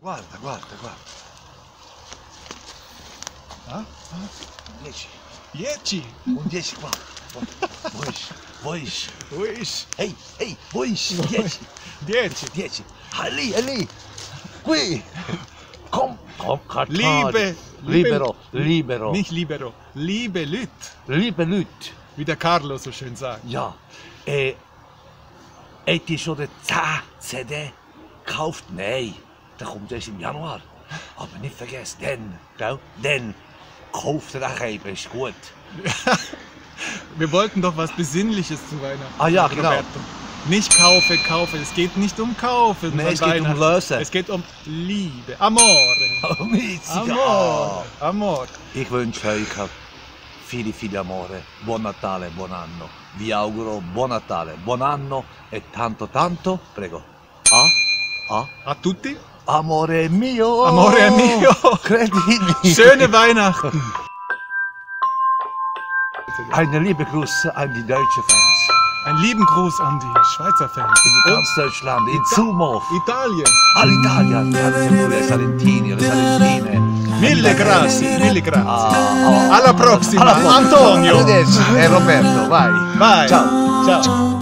Guarda, guarda, guarda. Ah? 10. 10. Un 10 qua. Voice, voice. Wish. Ehi, ehi, voice. 10. 10. 10. Ah, lì, è lì. Qui. Kom, kom, Katar. Liebe. Libero, libero. Nicht libero. Liebe Lüt. Liebe Leute. Wie der Carlo so schön sagt. Ja. Äh, habt ihr schon den 10 CD gekauft? Nein. Der kommt erst im Januar. Aber nicht vergessen, dann, gell? Dann kauft er den ist gut. Wir wollten doch was Besinnliches zu Weihnachten. Ah ja, genau. Roberto. Nicht kaufe, kaufe. Es geht nicht um Kaufen. Nee, es geht um. Lösen. Es geht um Liebe. Amore. Oh. Amore. Amor. Ich wünsche euch viele, viele amore. Buon Natale, buon anno. Vi auguro buon Natale, buon anno e tanto, tanto, prego. Ah, ah, A tutti. Amore mio. Amore mio. Credimi. Schöne Weihnachten. Einen lieben Gruß an die deutschen Fans. Einen lieben Gruß an die Schweizer Fans. In ganz Deutschland, in Zumov, Italien. all'Italia, ai Salentini, alle Salentine. Mille grazie, mille grazie. Ah, ah. Alla prossima, Alla prossima. Antonio. Arrivederci. E Roberto, vai. Vai. Ciao. Ciao.